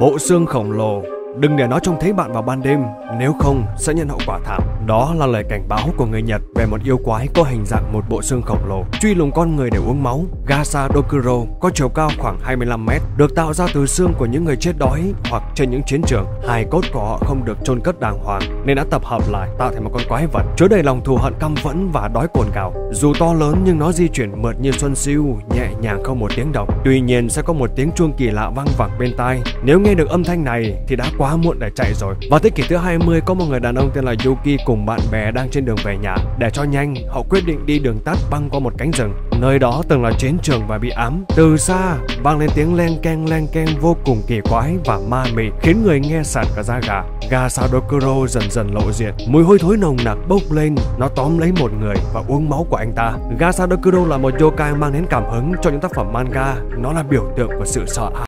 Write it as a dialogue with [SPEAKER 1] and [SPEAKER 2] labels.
[SPEAKER 1] Bộ xương khổng lồ. Đừng để nó trông thấy bạn vào ban đêm, nếu không sẽ nhận hậu quả thảm. Đó là lời cảnh báo của người Nhật về một yêu quái có hình dạng một bộ xương khổng lồ, truy lùng con người để uống máu. Gasa Dokuro có chiều cao khoảng 25 mét, được tạo ra từ xương của những người chết đói hoặc trên những chiến trường. Hài cốt của họ không được chôn cất đàng hoàng nên đã tập hợp lại tạo thành một con quái vật chứa đầy lòng thù hận căm phẫn và đói cồn cào. Dù to lớn nhưng nó di chuyển mượt như xuân siêu, nhẹ nhàng không một tiếng động. Tuy nhiên sẽ có một tiếng chuông kỳ lạ vang vẳng bên tai. Nếu nghe được âm thanh này thì đã quá quá muộn để chạy rồi. Vào thế kỷ thứ 20 có một người đàn ông tên là Yuki cùng bạn bè đang trên đường về nhà. Để cho nhanh, họ quyết định đi đường tắt băng qua một cánh rừng. Nơi đó từng là chiến trường và bị ám. Từ xa vang lên tiếng len keng len keng vô cùng kỳ quái và ma mị khiến người nghe sạt cả da gà. Gà Sadokuro dần dần lộ diện, mùi hôi thối nồng nặc bốc lên, nó tóm lấy một người và uống máu của anh ta. Gà Sadokuro là một yokai mang đến cảm hứng cho những tác phẩm manga, nó là biểu tượng của sự sợ hãi.